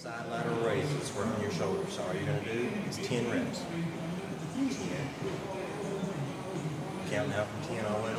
Side lateral raises, working your shoulders. So all you're gonna do is ten reps. Ten. Count down from ten all the way